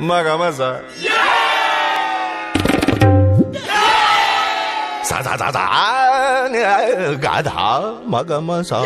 买个么子？啥啥啥啥？你爱干他买个么子